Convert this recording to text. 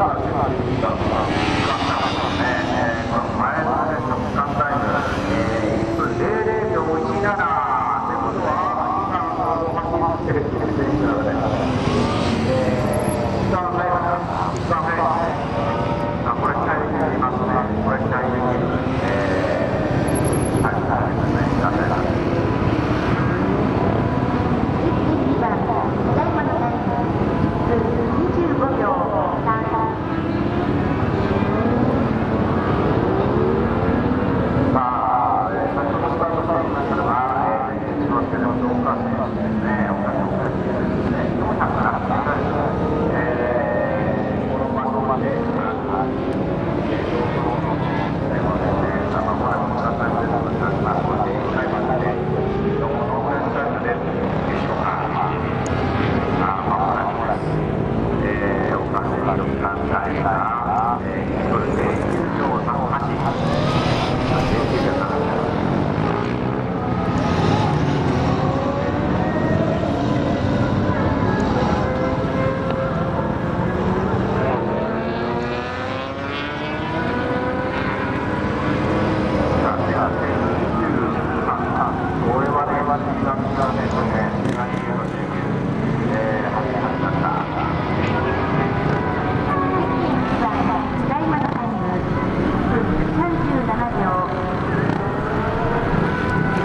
大大的一啊。Nah, nah, nah.